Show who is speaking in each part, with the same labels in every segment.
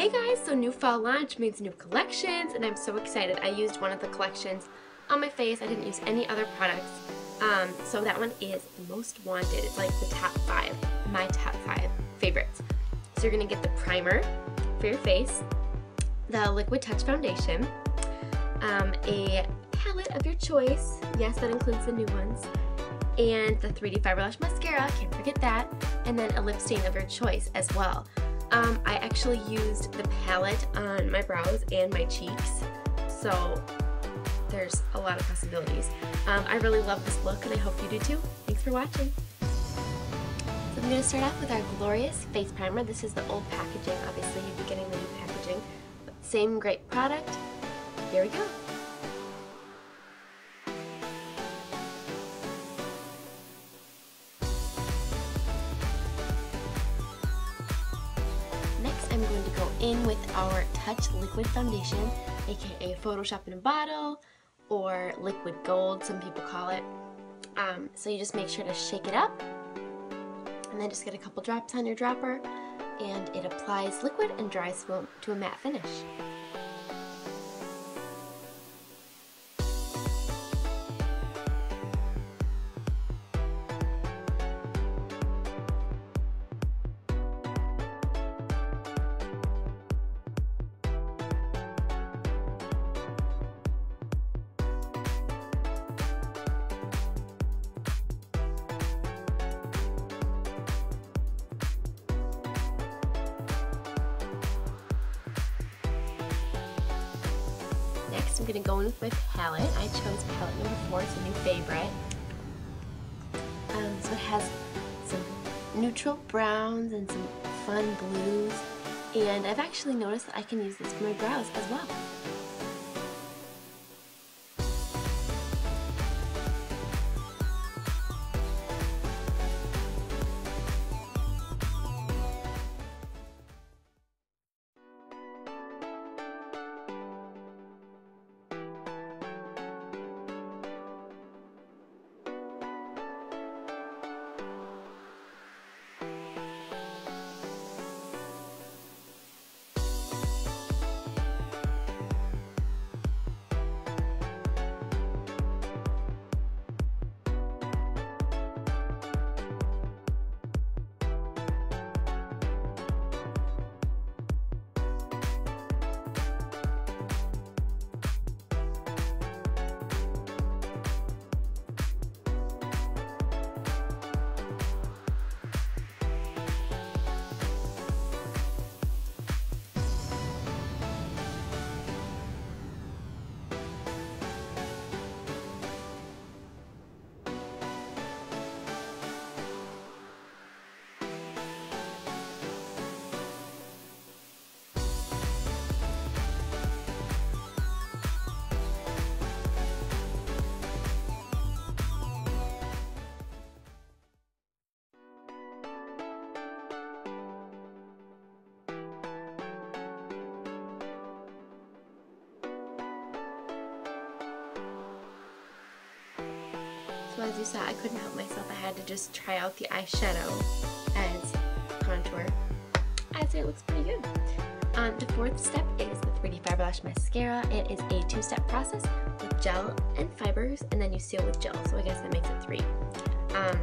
Speaker 1: Hey guys, so new fall launch means new collections and I'm so excited. I used one of the collections on my face. I didn't use any other products. Um, so that one is the most wanted. It's like the top five, my top five favorites. So you're gonna get the primer for your face, the Liquid Touch Foundation, um, a palette of your choice. Yes, that includes the new ones. And the 3D Fiber Lash Mascara, can't forget that. And then a lip stain of your choice as well. Um, I actually used the palette on my brows and my cheeks, so there's a lot of possibilities. Um, I really love this look and I hope you do too. Thanks for watching. So I'm going to start off with our Glorious Face Primer. This is the old packaging. Obviously you'd be getting the new packaging, but same great product. Here we go. In with our Touch Liquid Foundation, aka Photoshop in a bottle, or liquid gold, some people call it. Um, so you just make sure to shake it up, and then just get a couple drops on your dropper, and it applies liquid and dries to a matte finish. I'm to go in with my palette. I chose palette number four, it's a new favorite. Um, so it has some neutral browns and some fun blues. And I've actually noticed that I can use this for my brows as well. So as you saw, I couldn't help myself. I had to just try out the eyeshadow as contour. I'd say it looks pretty good. Um, the fourth step is the 3D Fiber Lash Mascara. It is a two-step process with gel and fibers, and then you seal with gel. So I guess that makes it three. Um,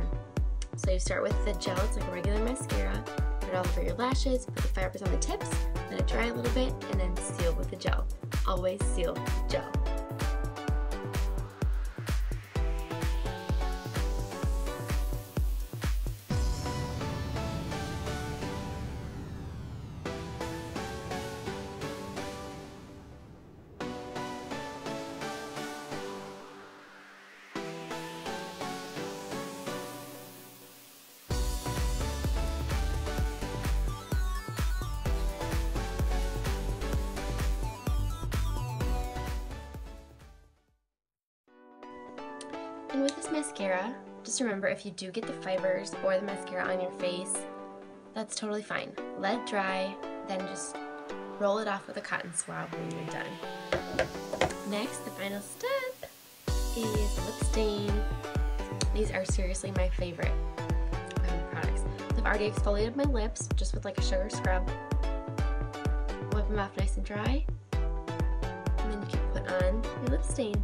Speaker 1: so you start with the gel, it's like a regular mascara, put it all over your lashes, put the fibers on the tips, let it dry a little bit, and then seal with the gel. Always seal with gel. And with this mascara, just remember if you do get the fibers or the mascara on your face, that's totally fine. Let it dry, then just roll it off with a cotton swab when you're done. Next, the final step is lip stain. These are seriously my favorite um, products. I've already exfoliated my lips just with like a sugar scrub. Wipe them off nice and dry. And then you can put on your lip stain.